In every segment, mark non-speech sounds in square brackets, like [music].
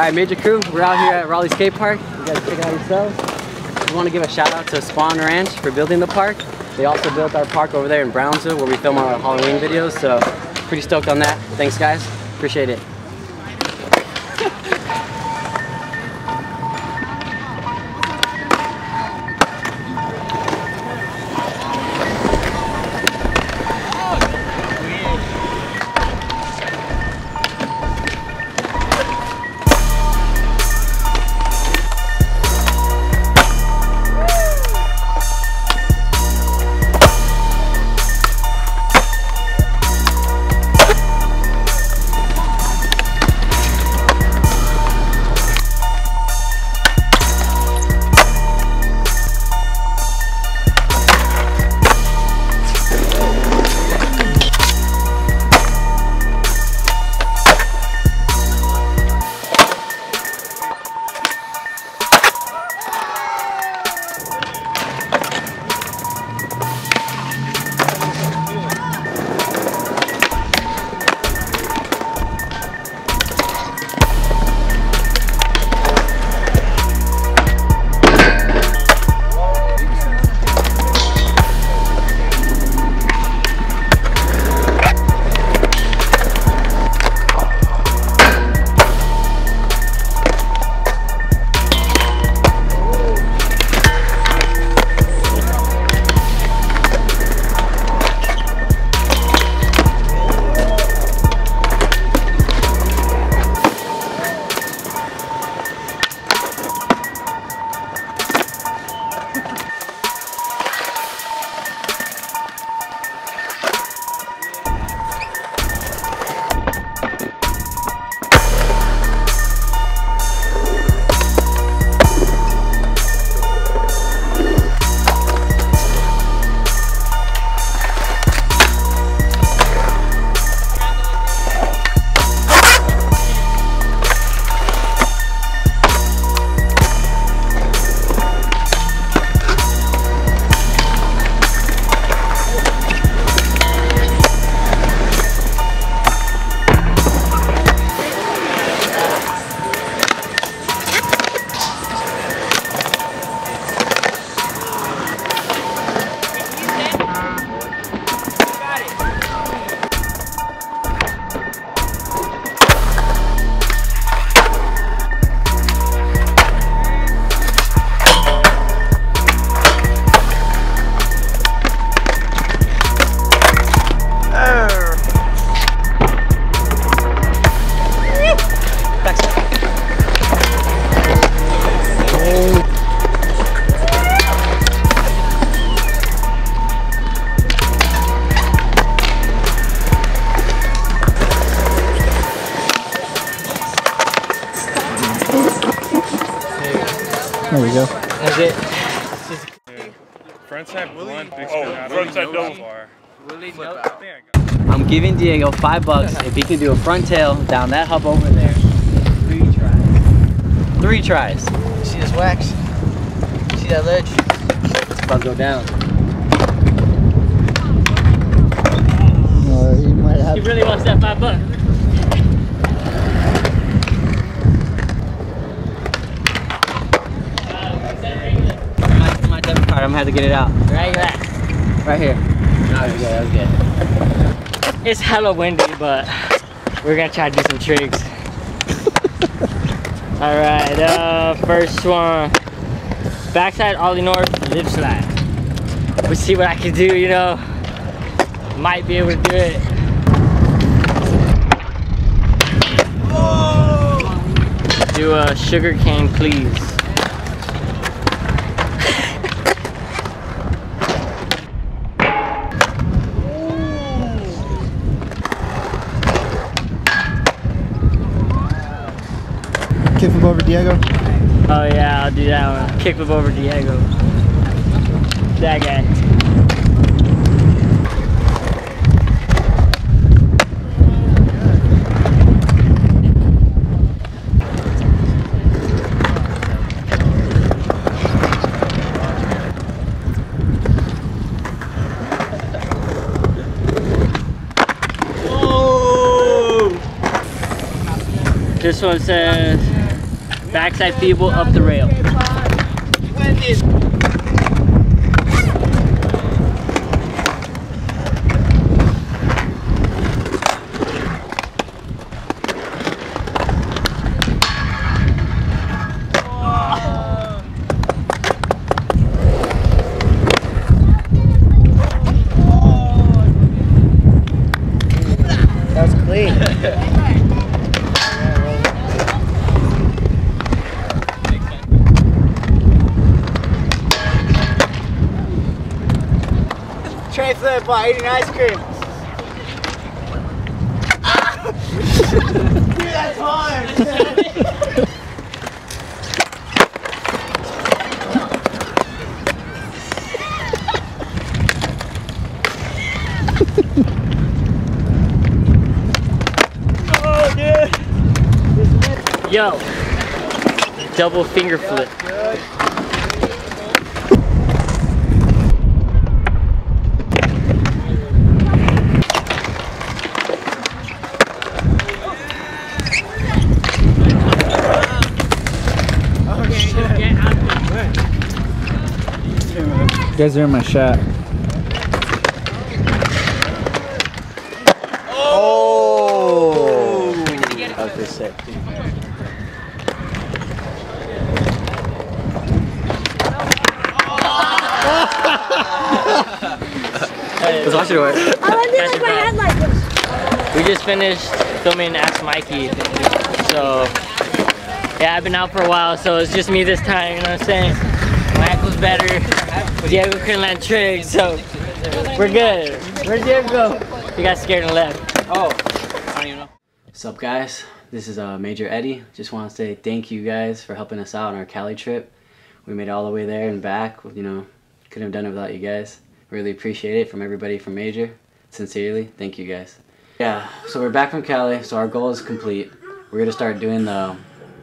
All right, MAJER Crew, we're out here at Rowley Skate Park. You guys check it out yourselves. We want to give a shout out to Spohn Ranch for building the park. They also built our park over there in Brownsville where we film our Halloween videos, so pretty stoked on that. Thanks guys, appreciate it. There we go. That's it. Frontside blunt, Oh, frontside double. bar. Willie, Flip no. out. There you go. I'm giving Diego five bucks if he can do a front tail down that hub over there. Three tries. Three tries. See this wax? See that ledge? It's about to go down. Uh, you might have. He really wants that five bucks. My, my I'm gonna have to get it out. Right there. Right here. That was good, that was good. It's hella windy, but we're gonna try to do some tricks. [laughs] All right, uh, first one. Backside ollie north, lip slide. We'll see what I can do, you know. Might be able to do it. Do a sugar cane, please. Kickflip over Diego. Oh yeah, I'll do that one. Kickflip over Diego. That guy. This one says backside feeble up the rail. Tray flip while eating ice cream. Dude, that's hard. Yo, double finger flip. Guys are in my shot. Oh! That was pretty sick. Let's watch it away. I want to like my head like this. We just finished filming Ask Mikey. So, yeah, I've been out for a while, so it's just me this time, you know what I'm saying? My ankle's better. Diego couldn't land tricks, so we're good. Where'd Diego go? He got scared and left. Oh, I don't even know. What's up, guys? This is uh, MAJER Eddie. Just want to say thank you guys for helping us out on our Cali trip. We made it all the way there and back. You know, couldn't have done it without you guys. Really appreciate it from everybody from MAJER. Sincerely, thank you guys. Yeah, so we're back from Cali. So our goal is complete. We're gonna start doing the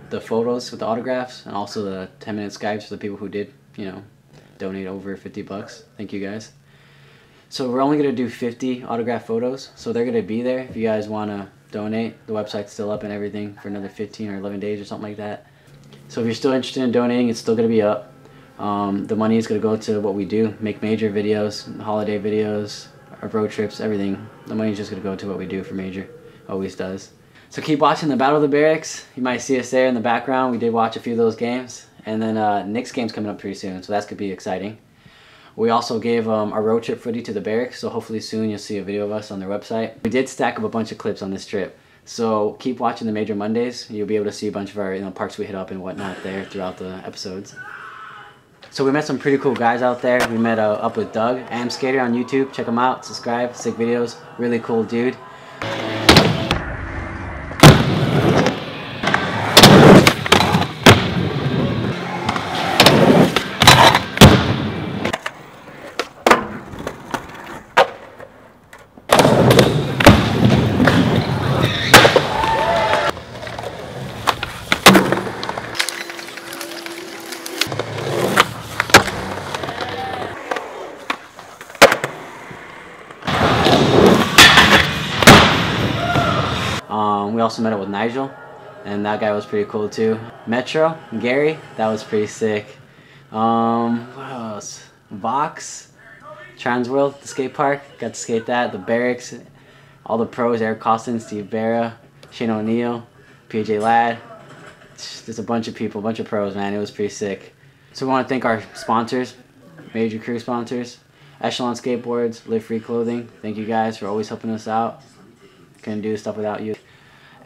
the photos with the autographs and also the 10 minute Skypes for the people who did, you know, donate over 50 bucks. Thank you guys. So we're only gonna do 50 autograph photos. So they're gonna be there if you guys wanna donate. The website's still up and everything for another 15 or 11 days or something like that. So if you're still interested in donating, it's still gonna be up. Um, the money is gonna go to what we do, make MAJER videos, holiday videos, our road trips, everything. The money's just gonna go to what we do for MAJER, always does. So keep watching the Battle of the Berrics. You might see us there in the background. We did watch a few of those games. And then uh, Nick's game's coming up pretty soon, so that's gonna be exciting. We also gave um, our road trip footy to the Berrics, so hopefully soon you'll see a video of us on their website. We did stack up a bunch of clips on this trip, so keep watching the MAJER Mondays. You'll be able to see a bunch of our you know, parks we hit up and whatnot there throughout the episodes. So we met some pretty cool guys out there. We met uh, up with Doug, Amskater on YouTube. Check him out, subscribe, sick videos. Really cool dude. We also met up with Nigel, and that guy was pretty cool too. Metro, Gary, that was pretty sick. Um, what else? Vox, Transworld, the skate park, got to skate that. The Berrics, all the pros: Eric Koston, Steve Berra, Shane O'Neill, PJ Ladd. There's a bunch of people, a bunch of pros, man. It was pretty sick. So we want to thank our sponsors, MAJER crew sponsors, Echelon Skateboards, Live Free Clothing. Thank you guys for always helping us out. Couldn't do stuff without you.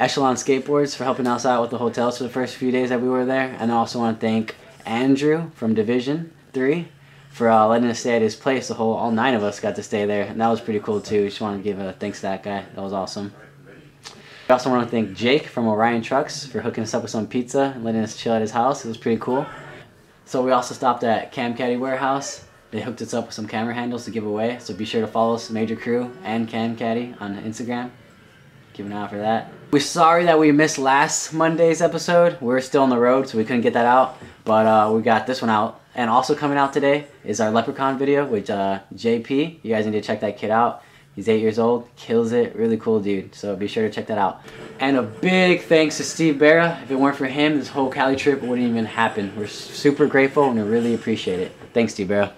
Echelon Skateboards for helping us out with the hotels for the first few days that we were there. And I also want to thank Andrew from Division 3 for uh, letting us stay at his place. The whole, all nine of us got to stay there. And that was pretty cool too. Just want to give a thanks to that guy. That was awesome. I also want to thank Jake from Orion Trucks for hooking us up with some pizza and letting us chill at his house. It was pretty cool. So we also stopped at Cam Caddie Warehouse. They hooked us up with some camera handles to give away. So be sure to follow us, MAJER Crew and Cam Caddie on Instagram. Keep an eye out for that. We're sorry that we missed last Monday's episode. We're still on the road, so we couldn't get that out. But uh, we got this one out. And also coming out today is our Leprechaun video with uh, JP. You guys need to check that kid out. He's eight years old, kills it, really cool dude. So be sure to check that out. And a big thanks to Steve Berra. If it weren't for him, this whole Cali trip wouldn't even happen. We're super grateful and we really appreciate it. Thanks, Steve Berra.